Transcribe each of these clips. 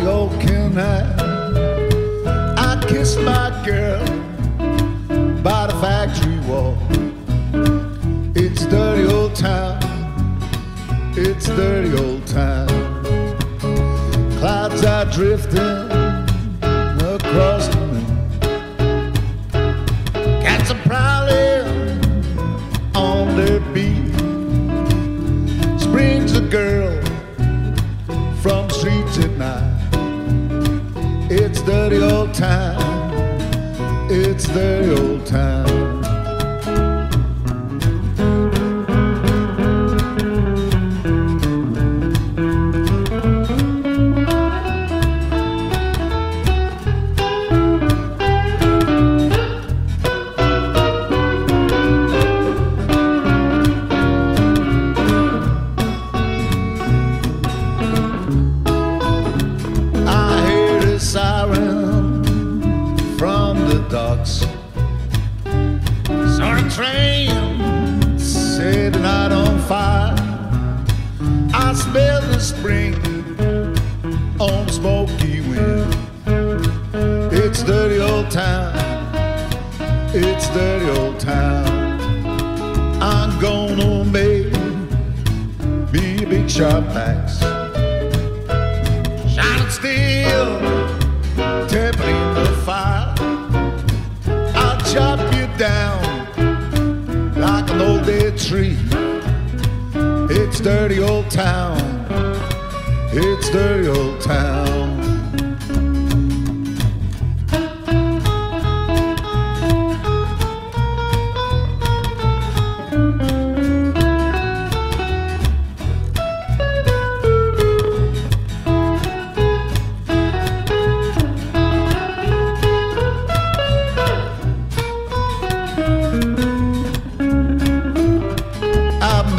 the old can I kissed my girl by the factory wall. It's dirty old town. It's dirty old town. Clouds are drifting across town. It's dirty old town. Train setting out on fire. I smell the spring on smoky wind. It's dirty old town. It's dirty old town. I'm gonna make me a big sharp axe tree. It's dirty old town. It's dirty old town.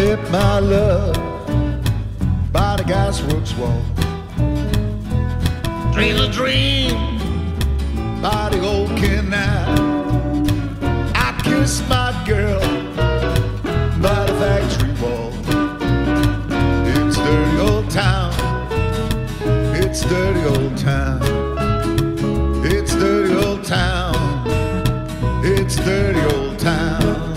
I my love by the gasworks wall. Dream a dream by the old canal. I kissed my girl by the factory wall. It's dirty old town. It's dirty old town. It's dirty old town. It's dirty old town.